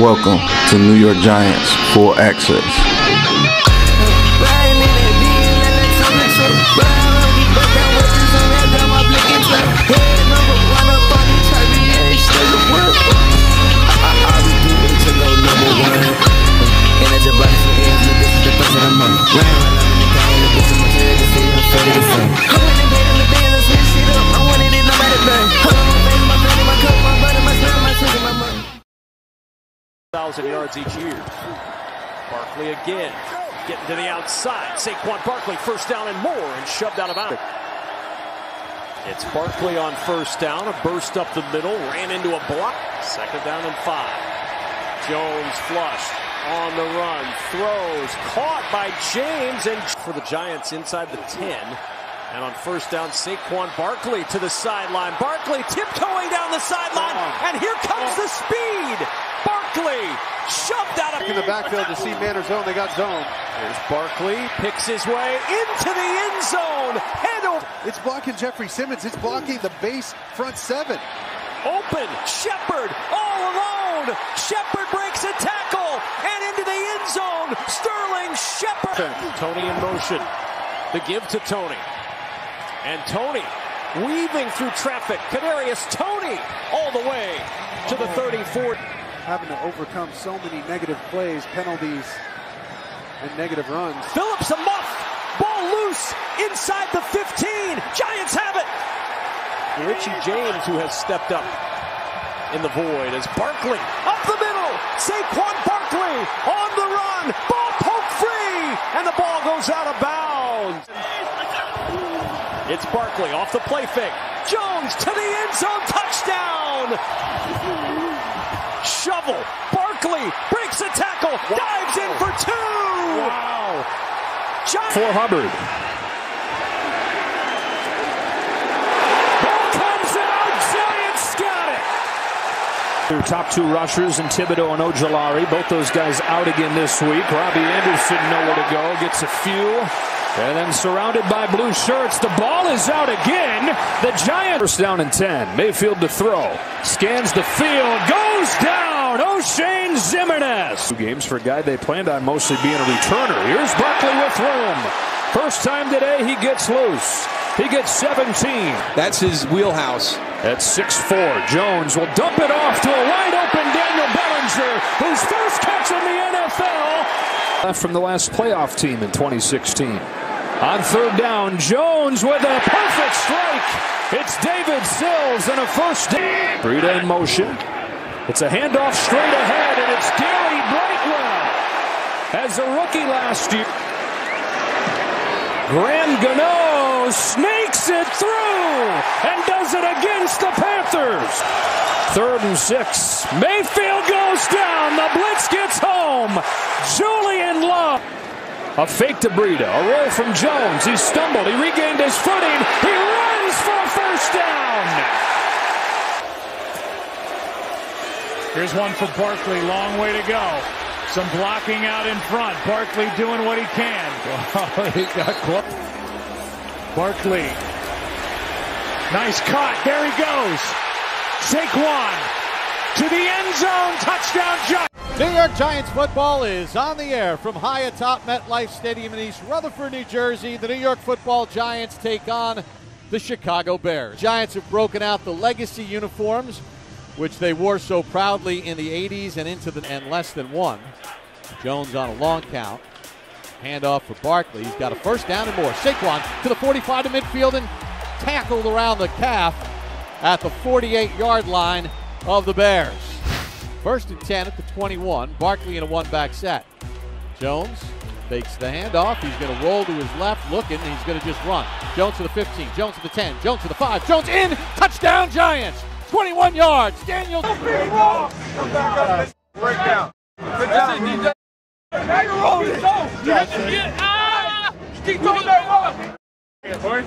Welcome to New York Giants Full Access. Thousand yards each year. Barkley again, getting to the outside. Saquon Barkley first down and more, and shoved out of bounds. It's Barkley on first down, a burst up the middle, ran into a block. Second down and five. Jones flushed on the run, throws, caught by James, and for the Giants inside the 10. And on first down, Saquon Barkley to the sideline. Barkley tiptoeing down the sideline, and here comes the speed. Barkley shoved out of in the backfield to see Manor zone. They got zone. There's Barkley, picks his way into the end zone. Over. It's blocking Jeffrey Simmons. It's blocking the base front seven. Open. Shepard all alone. Shepard breaks a tackle and into the end zone. Sterling Shepard. Toney in motion. The give to Toney. And Toney weaving through traffic. Kadarius Toney all the way to the 34. Having to overcome so many negative plays, penalties, and negative runs. Philips a muff. Ball loose inside the 15. Giants have it. Richie James, who has stepped up in the void, as Barkley up the middle. Saquon Barkley on the run. Ball poked free, and the ball goes out of bounds. It's Barkley off the play fake. Jones to the end zone. Touchdown. Shovel. Barkley breaks a tackle. Wow. Dives in for two. Wow. For Hubbard. Ball comes out. Giants got it. Their top two rushers and Thibodeaux and Ojulari. Both those guys out again this week. Robbie Anderson nowhere to go. Gets a few. And then surrounded by blue shirts, the ball is out again. The Giants first down and 10. Mayfield to throw. Scans the field. Goes down. Oshane Ximines. Two games for a guy they planned on mostly being a returner. Here's Barkley with room. First time today he gets loose. He gets 17. That's his wheelhouse. At 6-4, Jones will dump it off to a wide open Daniel Bellinger, whose first catch in the NFL. Left from the last playoff team in 2016. On third down, Jones with a perfect strike. It's David Sills and a first down. Breida in motion. It's a handoff straight ahead, and it's Gary Brightwell. As a rookie last year. Graham Gano snakes it through and does it against the Panthers. Third and six. Mayfield goes down. The blitz gets home. Julian Love. A fake to Breida. A roll from Jones. He stumbled. He regained his footing. He runs for a first down. Here's one for Barkley. Long way to go. Some blocking out in front. Barkley doing what he can. he got close. Barkley. Nice cut. There he goes. Saquon to the end zone. Touchdown Giants. New York Giants football is on the air from high atop MetLife Stadium in East Rutherford, New Jersey. The New York football Giants take on the Chicago Bears. Giants have broken out the legacy uniforms, which they wore so proudly in the 80s and into the and less than one. Jones on a long count. Handoff for Barkley. He's got a first down and more. Saquon to the 45 to midfield and tackled around the calf at the 48 yard line of the Bears. First and 10 at the 21. Barkley in a one back set. Jones fakes the handoff. He's going to roll to his left, looking, and he's going to just run. Jones to the 15. Jones to the 10. Jones to the 5. Jones in. Touchdown, Giants. 21 yards. Daniel. Break down. Good job, DJ. Now you're rolling. You have to get. Ah! Keep doing that. Hey, good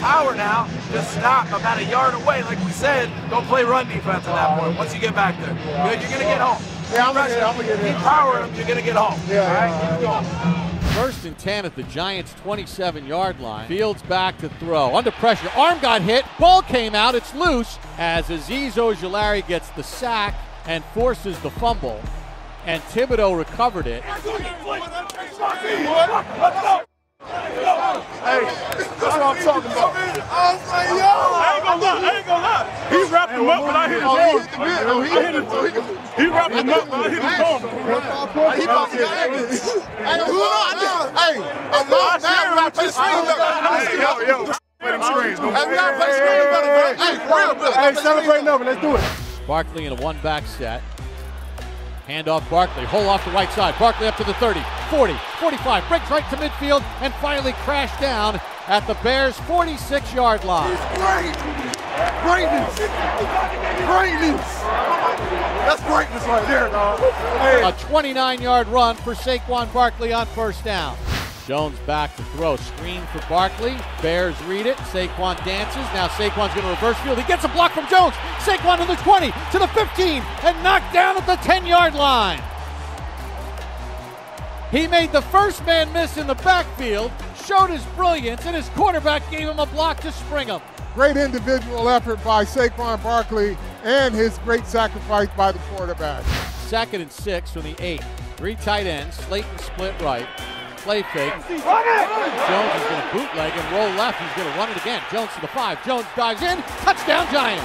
power now. Just stop about a yard away, like we said. Don't play run defense at that point. Once you get back there, good. You're gonna get home. Yeah, I'm gonna get, I'm gonna get Keep powering them. You're gonna get home. Yeah, All right, yeah, keep going. First and 10 at the Giants' 27 yard line. Fields back to throw. Under pressure. Arm got hit. Ball came out. It's loose as Azeez Ojulari gets the sack and forces the fumble, and Thibodeaux recovered it. Hey, that's what I'm talking about. I ain't gonna lie, I ain't gonna lie. He wrapped him up, but I hit oh, his arm. Oh, I hit his oh, He wrapped him up, but I hit his arm. He about to get Hey, hold on. Hey, I'm not now wrapped his screen Hey, yo, yo. Let him scream. Hey, we gotta play screen better, bro. Hey, real, bro. Hey, celebrate over. Let's do it. Barkley in a one back set. Hand off Barkley, hole off the right side. Barkley up to the 30, 40, 45, breaks right to midfield, and finally crashed down at the Bears' 46 yard line. Great. Greatness. Greatness. That's greatness right there, dog. Hey. A 29 yard run for Saquon Barkley on first down. Jones back to throw. Screen for Barkley. Bears read it. Saquon dances. Now Saquon's going to reverse field. He gets a block from Jones. Saquon to the 20, to the 15, and knocked down at the 10 yard line. He made the first man miss in the backfield, showed his brilliance, and his quarterback gave him a block to spring him. Great individual effort by Saquon Barkley and his great sacrifice by the quarterback. Second and six from the eight. Three tight ends. Slayton split right. Play fake. Jones is going to bootleg and roll left. He's going to run it again. Jones to the five. Jones dives in. Touchdown Giants.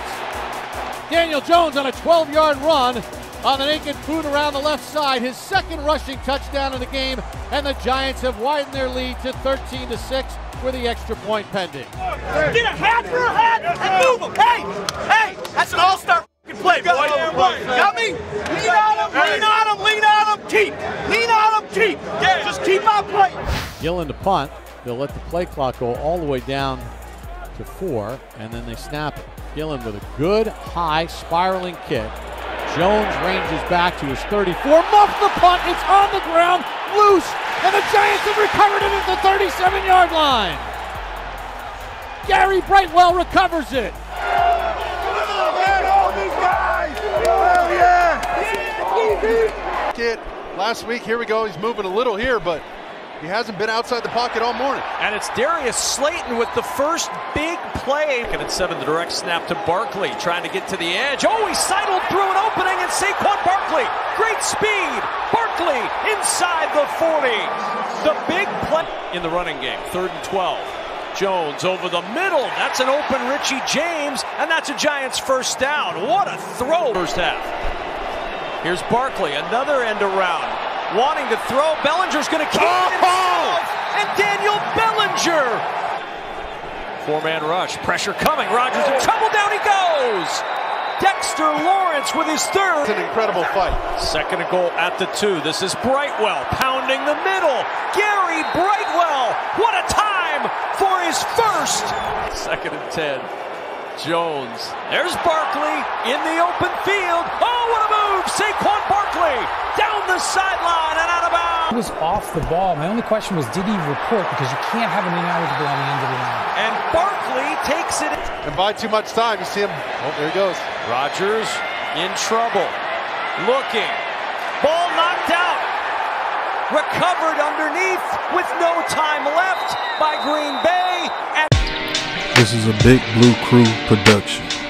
Daniel Jones on a 12 yard run on the naked boot around the left side. His second rushing touchdown in the game. And the Giants have widened their lead to 13 to 6 with the extra point pending. Get a hat for a hat and move him. Hey, hey, that's an all-star play, boy. Got me? Lean on him, lean on him, lean on him, keep. Lean on him, keep. Just keep on playing. Gillen to punt. They'll let the play clock go all the way down to four, and then they snap it. Gillen with a good high spiraling kick. Jones ranges back to his 34. Muff the punt. It's on the ground, loose, and the Giants have recovered it at the 37 yard line. Gary Brightwell recovers it. Kid, last week, here we go. He's moving a little here, but he hasn't been outside the pocket all morning. And it's Darius Slayton with the first big play. And seven, the direct snap to Barkley, trying to get to the edge. Oh, he sidled through an opening, and Saquon Barkley, great speed. Barkley inside the 40. The big play in the running game, third and 12. Jones over the middle. That's an open Richie James, and that's a Giants first down. What a throw first half. Here's Barkley, another end around. Wanting to throw. Bellinger's going to keep it himself. And Daniel Bellinger. Four-man rush. Pressure coming. Rodgers in trouble. Down he goes. Dexter Lawrence with his third. It's an incredible fight. Second and goal at the two. This is Brightwell pounding the middle. Gary Brightwell. What a time for his first. Second and ten. Jones. There's Barkley in the open field. Oh, what a move! Saquon Barkley down the sideline and out of bounds. He was off the ball. My only question was, did he report? Because you can't have him ineligible on the end of the line. And Barkley takes it. And by too much time, you see him. Oh, there he goes. Rodgers in trouble. Looking. Ball knocked out. Recovered underneath with no time left by Green Bay. This is a Big Blue Krew production.